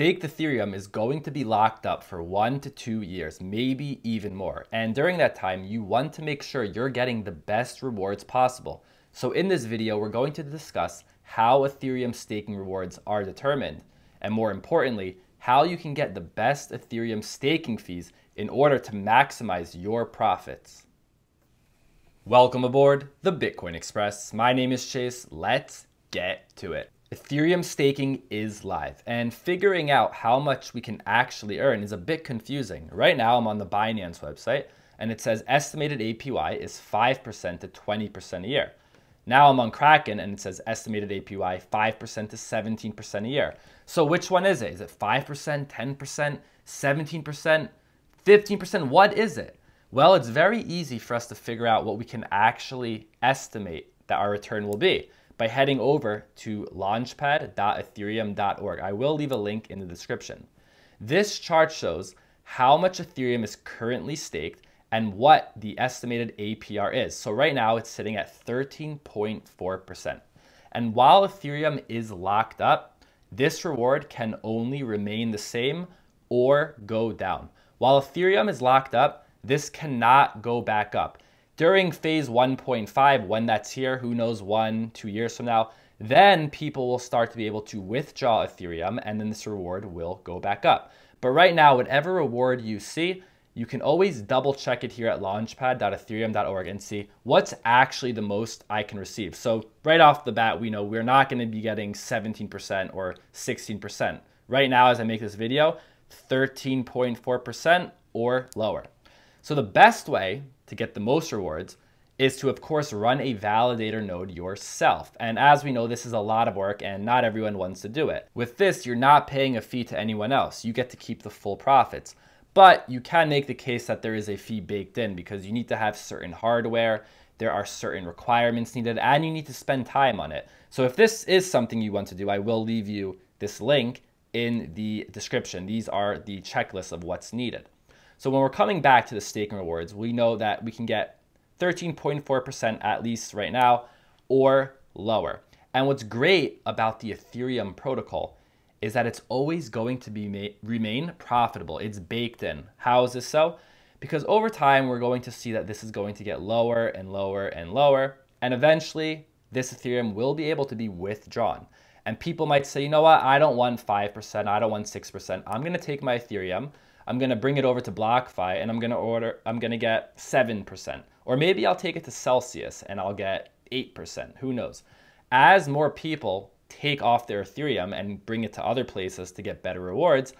Staked Ethereum is going to be locked up for one to two years, maybe even more. And during that time, you want to make sure you're getting the best rewards possible. So in this video, we're going to discuss how Ethereum staking rewards are determined, and more importantly, how you can get the best Ethereum staking fees in order to maximize your profits. Welcome aboard the Bitcoin Express. My name is Chase. Let's get to it. Ethereum staking is live, and figuring out how much we can actually earn is a bit confusing. Right now, I'm on the Binance website, and it says estimated APY is 5% to 20% a year. Now I'm on Kraken, and it says estimated APY 5% to 17% a year. So which one is it? Is it 5%, 10%, 17%, 15%? What is it? Well, it's very easy for us to figure out what we can actually estimate that our return will be by heading over to launchpad.ethereum.org. I will leave a link in the description. This chart shows how much Ethereum is currently staked and what the estimated APR is. So right now it's sitting at 13.4%. And while Ethereum is locked up, this reward can only remain the same or go down. While Ethereum is locked up, this cannot go back up during phase 1.5, when that's here, who knows, one, two years from now, then people will start to be able to withdraw Ethereum and then this reward will go back up. But right now, whatever reward you see, you can always double check it here at launchpad.ethereum.org and see what's actually the most I can receive. So right off the bat, we know we're not going to be getting 17% or 16%. Right now, as I make this video, 13.4% or lower. So the best way to get the most rewards is to, of course, run a validator node yourself. And as we know, this is a lot of work and not everyone wants to do it. With this, you're not paying a fee to anyone else. You get to keep the full profits. But you can make the case that there is a fee baked in because you need to have certain hardware, there are certain requirements needed, and you need to spend time on it. So if this is something you want to do, I will leave you this link in the description. These are the checklists of what's needed. So when we're coming back to the staking rewards, we know that we can get 13.4% at least right now or lower. And what's great about the Ethereum protocol is that it's always going to be remain profitable. It's baked in. How is this so? Because over time, we're going to see that this is going to get lower and lower and lower. And eventually, this Ethereum will be able to be withdrawn. And people might say, you know what? I don't want 5%. I don't want 6%. I'm going to take my Ethereum. I'm to bring it over to BlockFi and I'm to order, I'm to get 7%. Or maybe I'll take it to Celsius and I'll get 8%. Who knows? As more people take off their Ethereum and bring it to other places to get better rewards,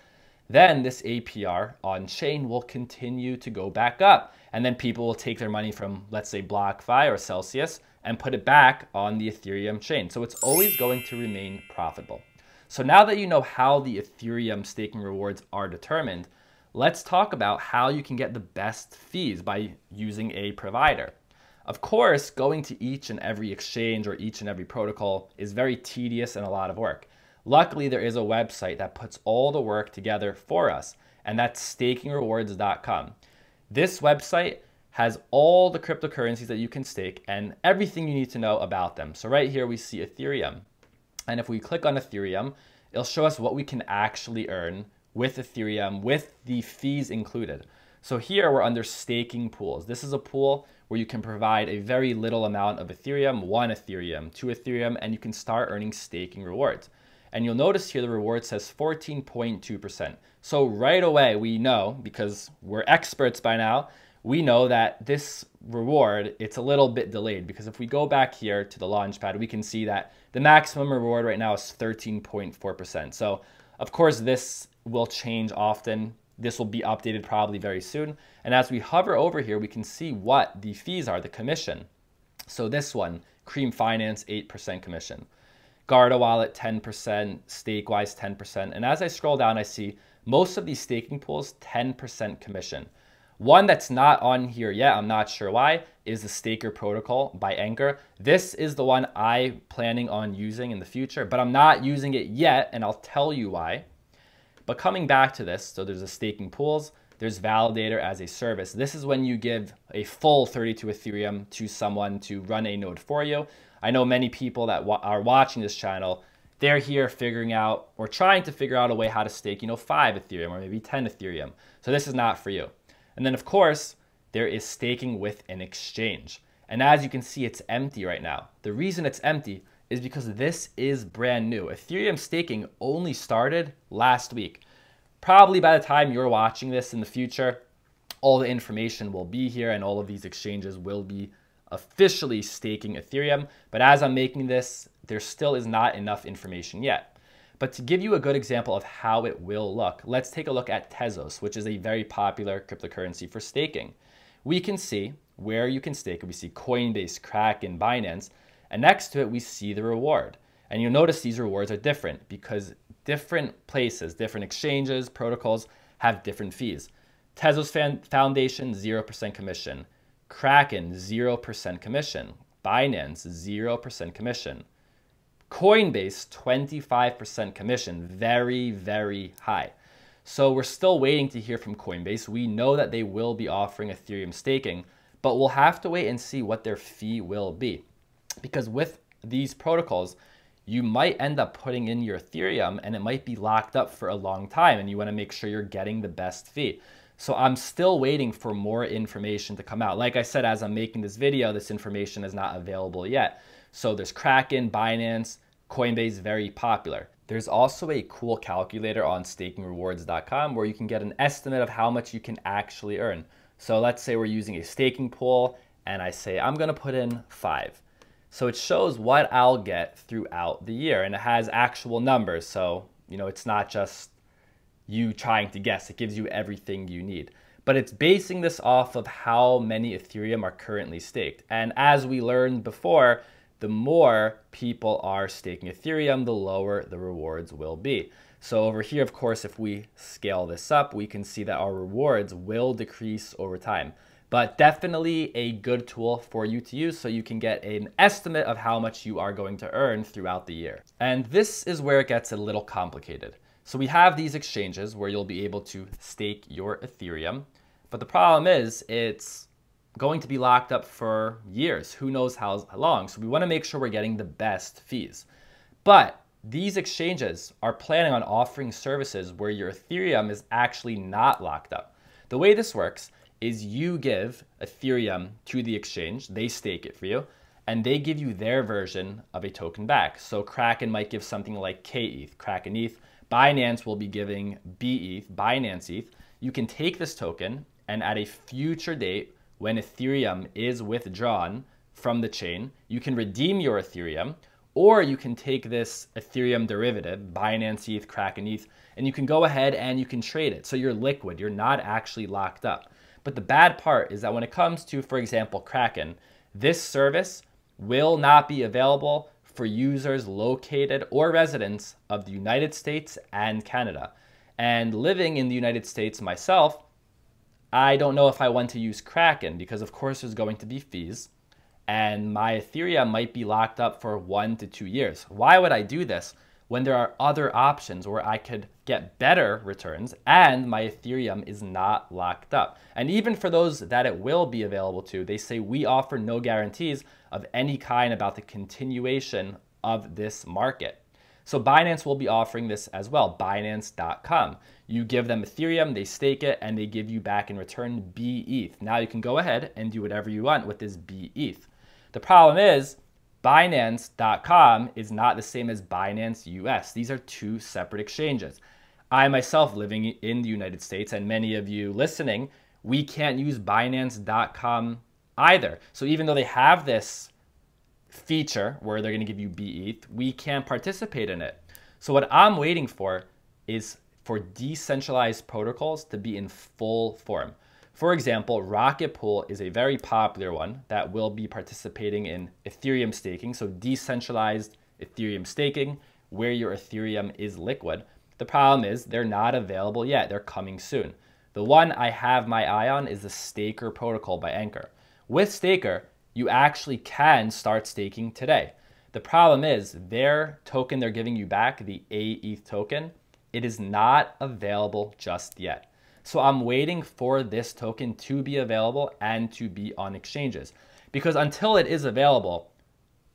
then this APR on chain will continue to go back up. And then people will take their money from, let's say, BlockFi or Celsius and put it back on the Ethereum chain. So it's always going to remain profitable. So now that you know how the Ethereum staking rewards are determined, let's talk about how you can get the best fees by using a provider. Of course, going to each and every exchange or each and every protocol is very tedious and a lot of work. Luckily, there is a website that puts all the work together for us, and that's stakingrewards.com. This website has all the cryptocurrencies that you can stake and everything you need to know about them. So right here we see Ethereum. And if we click on Ethereum, it'll show us what we can actually earn with Ethereum with the fees included. So here we're under staking pools. This is a pool where you can provide a very little amount of Ethereum, one Ethereum, two Ethereum, and you can start earning staking rewards. And you'll notice here the reward says 14.2%. So right away we know, because we're experts by now, we know that this reward, it's a little bit delayed because if we go back here to the launchpad, we can see that the maximum reward right now is 13.4%. So of course, this will change often. This will be updated probably very soon. And as we hover over here, we can see what the fees are, the commission. So this one, Cream Finance, 8% commission. Guarda Wallet, 10%, Stakewise, 10%. And as I scroll down, I see most of these staking pools, 10% commission. One that's not on here yet, I'm not sure why, is the Staker Protocol by Ankr. This is the one I'm planning on using in the future, but I'm not using it yet, and I'll tell you why. But coming back to this, so there's a staking pools, there's Validator as a service. This is when you give a full 32 Ethereum to someone to run a node for you. I know many people that are watching this channel they're here figuring out or trying to figure out a way how to stake, you know, five Ethereum or maybe 10 Ethereum. So this is not for you. And then of course, there is staking with an exchange. And as you can see, it's empty right now. The reason it's empty is because this is brand new. Ethereum staking only started last week. Probably by the time you're watching this in the future, all the information will be here and all of these exchanges will be officially staking Ethereum. But as I'm making this, there still is not enough information yet. But to give you a good example of how it will look, let's take a look at Tezos, which is a very popular cryptocurrency for staking. We can see where you can stake. We see Coinbase, Kraken, Binance, and next to it, we see the reward. And you'll notice these rewards are different because different places, different exchanges, protocols have different fees. Tezos Foundation, 0% commission. Kraken, 0% commission. Binance, 0% commission. Coinbase, 25% commission. Very, very high. So we're still waiting to hear from Coinbase. We know that they will be offering Ethereum staking, but we'll have to wait and see what their fee will be. Because with these protocols, you might end up putting in your Ethereum and it might be locked up for a long time and you want to make sure you're getting the best fee. So I'm still waiting for more information to come out. Like I said, as I'm making this video, this information is not available yet. So there's Kraken, Binance, Coinbase, very popular. There's also a cool calculator on stakingrewards.com where you can get an estimate of how much you can actually earn. So let's say we're using a staking pool and I say I'm gonna put in five. So it shows what I'll get throughout the year and it has actual numbers. So, you know, it's not just you trying to guess. It gives you everything you need. But it's basing this off of how many Ethereum are currently staked. And as we learned before, the more people are staking Ethereum, the lower the rewards will be. So over here, of course, if we scale this up, we can see that our rewards will decrease over time. But definitely a good tool for you to use so you can get an estimate of how much you are going to earn throughout the year. And this is where it gets a little complicated. So we have these exchanges where you'll be able to stake your Ethereum. But the problem is it's going to be locked up for years, who knows how long. So we want to make sure we're getting the best fees. But these exchanges are planning on offering services where your Ethereum is actually not locked up. The way this works is you give Ethereum to the exchange, they stake it for you, and they give you their version of a token back. So Kraken might give something like KETH, Kraken ETH, Binance will be giving BETH, Binance ETH. You can take this token and at a future date, when Ethereum is withdrawn from the chain, you can redeem your Ethereum, or you can take this Ethereum derivative, Binance ETH, Kraken ETH, and you can go ahead and you can trade it. So you're liquid, you're not actually locked up. But the bad part is that when it comes to, for example, Kraken, this service will not be available for users located or residents of the United States and Canada. And living in the United States myself, I don't know if I want to use Kraken because, of course, there's going to be fees and my Ethereum might be locked up for one to two years. Why would I do this when there are other options where I could get better returns and my Ethereum is not locked up? And even for those that it will be available to, they say we offer no guarantees of any kind about the continuation of this market. So Binance will be offering this as well, Binance.com. You give them Ethereum, they stake it, and they give you back in return BETH. Now you can go ahead and do whatever you want with this BETH. The problem is Binance.com is not the same as Binance US. These are two separate exchanges. I myself living in the United States and many of you listening, we can't use Binance.com either. So even though they have this feature where they're going to give you BETH, we can't participate in it. So what I'm waiting for is for decentralized protocols to be in full form. For example, Rocket Pool is a very popular one that will be participating in Ethereum staking, so decentralized Ethereum staking, where your Ethereum is liquid. The problem is they're not available yet, they're coming soon. The one I have my eye on is the Staker protocol by Ankr. With Staker, you actually can start staking today. The problem is their token they're giving you back, the AETH token, it is not available just yet. So I'm waiting for this token to be available and to be on exchanges. Because until it is available,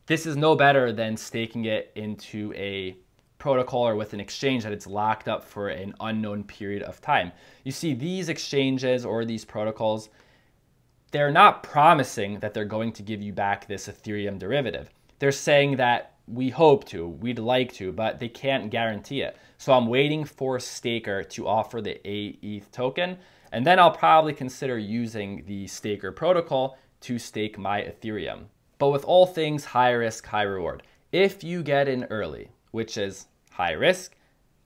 this is no better than staking it into a protocol or with an exchange that it's locked up for an unknown period of time. You see, these exchanges or these protocols, they're not promising that they're going to give you back this Ethereum derivative. They're saying that we hope to, we'd like to, but they can't guarantee it. So I'm waiting for Staker to offer the AETH token, and then I'll probably consider using the Staker protocol to stake my Ethereum. But with all things high risk, high reward, if you get in early, which is high risk,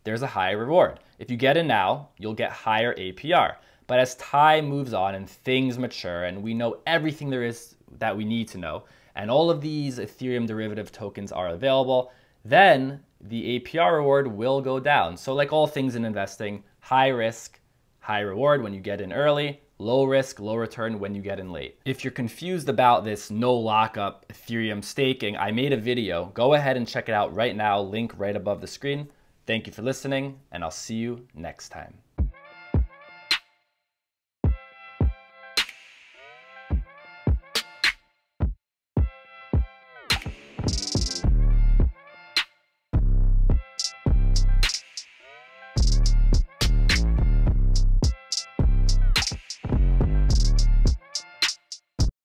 there's a high reward. If you get in now, you'll get higher APR. But as time moves on and things mature and we know everything there is that we need to know, and all of these Ethereum derivative tokens are available, then the APR reward will go down. So like all things in investing, high risk, high reward when you get in early, low risk, low return when you get in late. If you're confused about this no lockup Ethereum staking, I made a video. Go ahead and check it out right now, link right above the screen. Thank you for listening, and I'll see you next time.